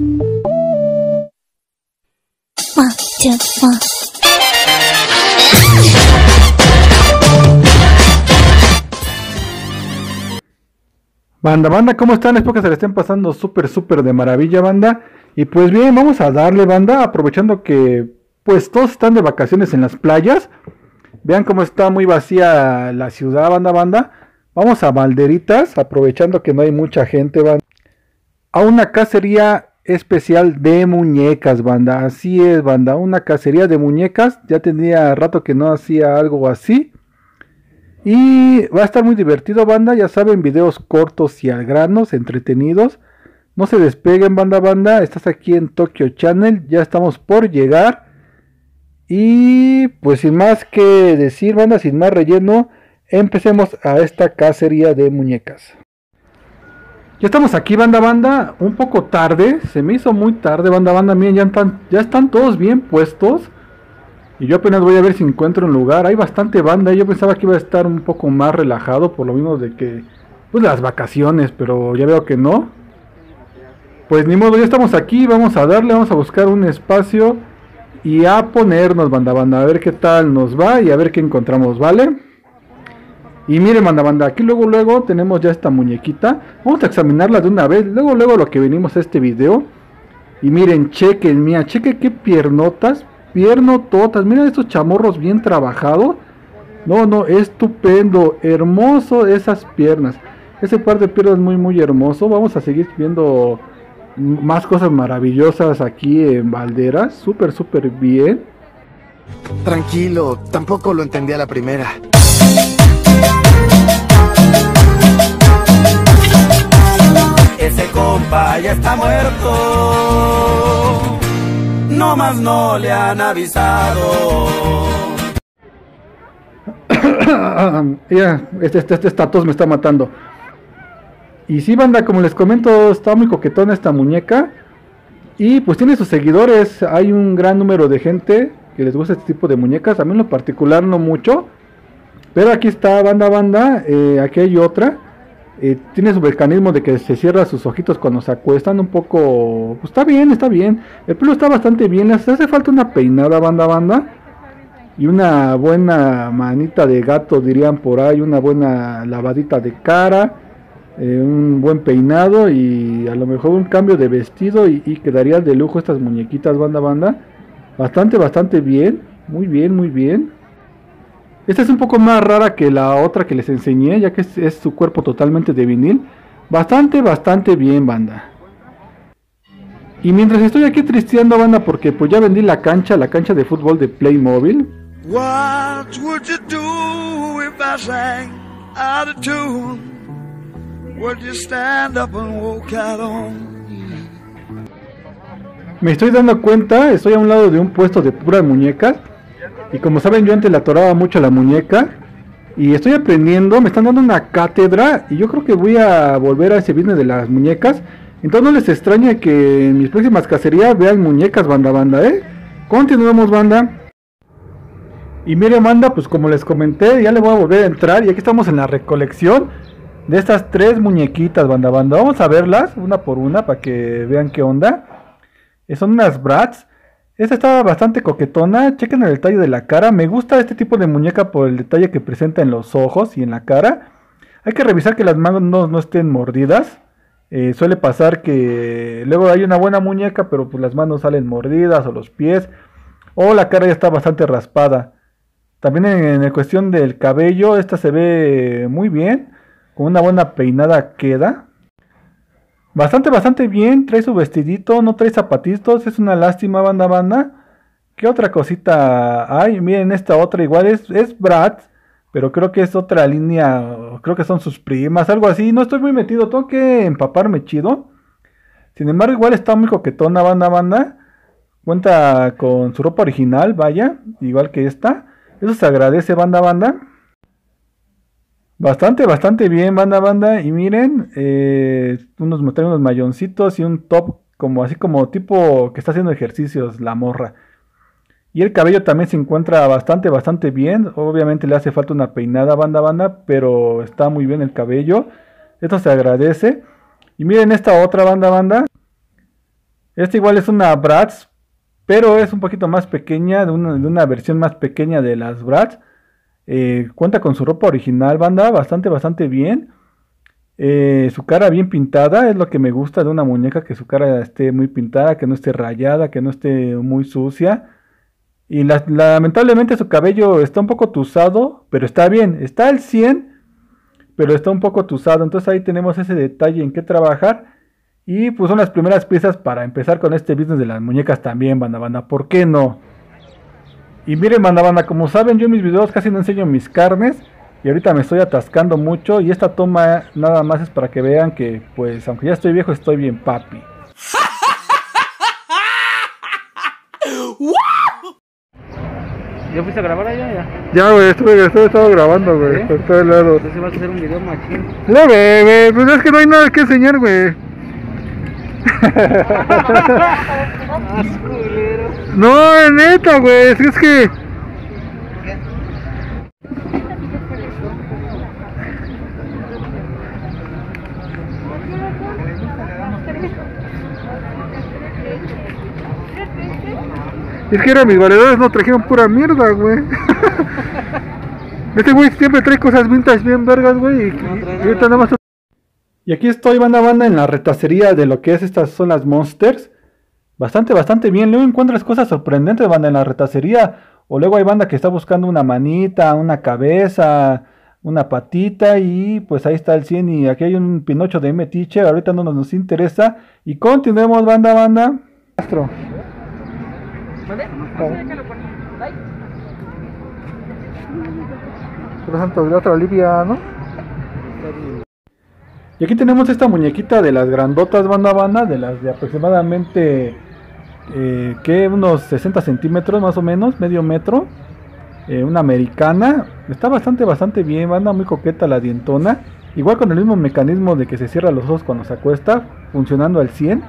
One, two, one. Banda, banda, ¿cómo están? Espero que se le estén pasando súper, súper de maravilla, banda. Y pues bien, vamos a darle, banda, aprovechando que pues todos están de vacaciones en las playas. Vean cómo está muy vacía la ciudad, banda, banda. Vamos a Valderitas, aprovechando que no hay mucha gente, banda. A una cacería especial de muñecas, banda. Así es, banda, una cacería de muñecas. Ya tenía rato que no hacía algo así. Y va a estar muy divertido, banda. Ya saben, videos cortos y al granos, entretenidos. No se despeguen, banda, banda. Estás aquí en Tokyo Channel. Ya estamos por llegar. Y pues sin más que decir, banda, sin más relleno, empecemos a esta cacería de muñecas. Ya estamos aquí, banda, banda. Un poco tarde. Se me hizo muy tarde, banda, banda. Miren, ya están, ya están todos bien puestos. Y yo apenas voy a ver si encuentro un lugar. Hay bastante banda. Yo pensaba que iba a estar un poco más relajado. Por lo mismo de que. Pues las vacaciones. Pero ya veo que no. Pues ni modo, ya estamos aquí. Vamos a darle. Vamos a buscar un espacio. Y a ponernos, banda, banda. A ver qué tal nos va. Y a ver qué encontramos, ¿vale? Y miren, banda, banda. Aquí luego, luego tenemos ya esta muñequita. Vamos a examinarla de una vez. Luego, luego lo que venimos a este video. Y miren, chequen, mía. Chequen qué piernotas piernototas. Miren estos chamorros bien trabajados. No, no, estupendo, hermoso esas piernas. Ese par de piernas muy, muy hermoso. Vamos a seguir viendo más cosas maravillosas aquí en Valderas. Súper, súper bien. Tranquilo, tampoco lo entendí a la primera. Ese compa ya está muerto. No más no le han avisado. ya, este, este, este me está matando. Y sí, banda, como les comento, está muy coquetona esta muñeca. Y pues tiene sus seguidores. Hay un gran número de gente que les gusta este tipo de muñecas. A mí en lo particular no mucho. Pero aquí está, banda, banda. Eh, aquí hay otra. Eh, tiene su mecanismo de que se cierra sus ojitos cuando se acuestan un poco... Pues está bien, está bien. El pelo está bastante bien. Les hace falta una peinada, banda, banda. Y una buena manita de gato, dirían por ahí. Una buena lavadita de cara. eh, un buen peinado y a lo mejor un cambio de vestido y, y quedarían de lujo estas muñequitas, banda, banda. Bastante, bastante bien. Muy bien, muy bien. Esta es un poco más rara que la otra que les enseñé, ya que es, es su cuerpo totalmente de vinil. Bastante, bastante bien, banda. Y mientras estoy aquí tristeando, banda, porque pues ya vendí la cancha, la cancha de fútbol de Playmobil. What would you do if I sang out of tune? Would you stand up and walk out on? Me estoy dando cuenta, estoy a un lado de un puesto de puras muñecas. Y como saben, yo antes le atoraba mucho la muñeca. Y estoy aprendiendo, me están dando una cátedra. Y yo creo que voy a volver a ese business de las muñecas. Entonces no les extraña que en mis próximas cacerías vean muñecas, banda, banda, ¿eh? Continuemos, banda. Y miren, banda, pues como les comenté, ya le voy a volver a entrar. Y aquí estamos en la recolección de estas tres muñequitas, banda, banda. Vamos a verlas una por una para que vean qué onda. Eh, Son unas brats. Esta está bastante coquetona. Chequen el detalle de la cara. Me gusta este tipo de muñeca por el detalle que presenta en los ojos y en la cara. Hay que revisar que las manos no, estén mordidas. Eh, suele pasar que luego hay una buena muñeca, pero pues las manos salen mordidas o los pies. O la cara ya está bastante raspada. También en, en cuestión del cabello, esta se ve muy bien. Con una buena peinada queda. Bastante, bastante bien. Trae su vestidito, no trae zapatitos. Es una lástima, banda, banda. ¿Qué otra cosita hay? Miren, esta otra igual es, es Bratz. Pero creo que es otra línea. Creo que son sus primas, algo así. No estoy muy metido. Tengo que empaparme chido. Sin embargo, igual está muy coquetona, banda, banda. Cuenta con su ropa original, vaya. Igual que esta. Eso se agradece, banda, banda. Bastante, bastante bien, banda, banda. Y miren, eh, unos, unos mayoncitos y un top como así como tipo que está haciendo ejercicios, la morra. Y el cabello también se encuentra bastante, bastante bien. Obviamente le hace falta una peinada, banda, banda, pero está muy bien el cabello. Esto se agradece. Y miren esta otra banda, banda. Esta igual es una Bratz, pero es un poquito más pequeña, de una, de una versión más pequeña de las Bratz. Eh, cuenta con su ropa original, banda, bastante, bastante bien. Eh, su cara bien pintada, es lo que me gusta de una muñeca, que su cara esté muy pintada, que no esté rayada, que no esté muy sucia. Y la- lamentablemente su cabello está un poco tuzado, pero está bien, está al 100, pero está un poco tuzado. Entonces ahí tenemos ese detalle en que trabajar. Y pues son las primeras piezas para empezar con este business de las muñecas también, banda banda. ¿Por qué no? Y miren, banda banda, como saben, yo en mis videos casi no enseño mis carnes. Y ahorita me estoy atascando mucho. Y esta toma nada más es para que vean que, pues, aunque ya estoy viejo, estoy bien papi. ¿Ya fuiste a grabar allá? Ya. Ya, güey, estuve, estuve, estaba grabando, güey, ¿Sí? por todos lados. Entonces vas a hacer un video machín. No, güey, pues es que no hay nada que enseñar, güey. No, es neta, güey, es que- es que... Es que eran mis valedores, no trajeron pura mierda, güey. Este güey siempre trae cosas vintage bien vergas, güey. Y, ahorita nada más. Y aquí estoy, banda banda, en la retacería de lo que es estas son las Monsters. Bastante, bastante bien. Luego encuentras cosas sorprendentes, banda, en la retacería. O luego hay banda que está buscando una manita, una cabeza, una patita. Y pues ahí está el 100. Y aquí hay un Pinocho de Metiche. Ahorita no nos, nos interesa. Y continuemos, banda, banda. Astro. Santos de otra Olivia, ¿no? Y aquí tenemos esta muñequita de las grandotas banda banda, de las de aproximadamente, eh, que unos 60 centímetros más o menos, medio metro. Eh, una americana, está bastante, bastante bien, banda muy coqueta la dientona. Igual con el mismo mecanismo de que se cierra los ojos cuando se acuesta, funcionando al 100.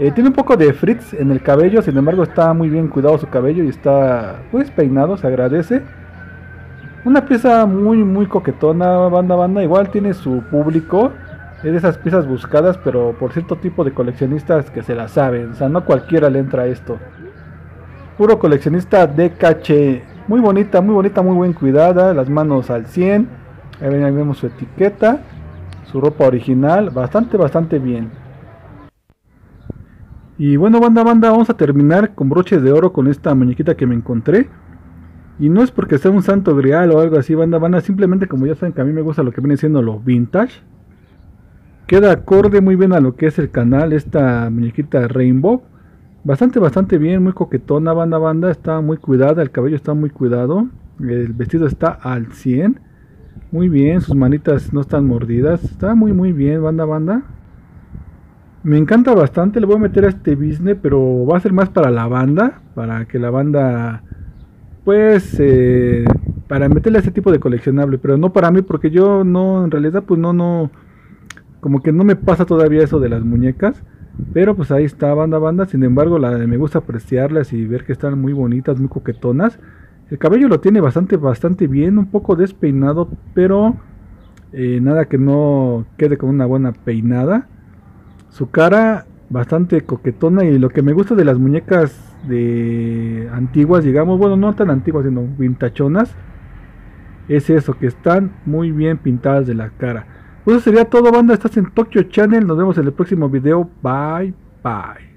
Eh, tiene un poco de fritz en el cabello, sin embargo está muy bien cuidado su cabello y está pues peinado, se agradece. Una pieza muy muy coquetona, banda banda, igual tiene su público. Es de esas piezas buscadas, pero por cierto tipo de coleccionistas que se la saben. O sea, no cualquiera le entra esto. Puro coleccionista de caché. Muy bonita, muy bonita, muy buen cuidada. Las manos al 100. Ahí ven- ahí vemos su etiqueta. Su ropa original. Bastante, bastante bien. Y bueno, banda, banda, vamos a terminar con broches de oro con esta muñequita que me encontré. Y no es porque sea un santo grial o algo así, banda, banda, simplemente como ya saben que a mí me gusta lo que viene siendo lo vintage. Queda acorde muy bien a lo que es el canal, esta muñequita Rainbow. Bastante, bastante bien, muy coquetona, banda, banda, está muy cuidada, el cabello está muy cuidado, el vestido está al 100. Muy bien, sus manitas no están mordidas, está muy, muy bien, banda, banda. Me encanta bastante, le voy a meter a este business, pero va a ser más para la banda, para que la banda pues eh, para meterle a ese tipo de coleccionable, pero no para mí porque yo no, en realidad pues no, no, como que no me pasa todavía eso de las muñecas, pero pues ahí está banda banda, sin embargo la, me gusta apreciarlas y ver que están muy bonitas, muy coquetonas, el cabello lo tiene bastante, bastante bien, un poco despeinado, pero eh, nada que no quede con una buena peinada, su cara bastante coquetona y lo que me gusta de las muñecas de antiguas, digamos, bueno, no tan antiguas, sino vintachonas, es eso, que están muy bien pintadas de la cara. Pues eso sería todo, banda. Estás en Tokyo Channel. Nos vemos en el próximo video. Bye, bye.